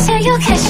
say you'll catch me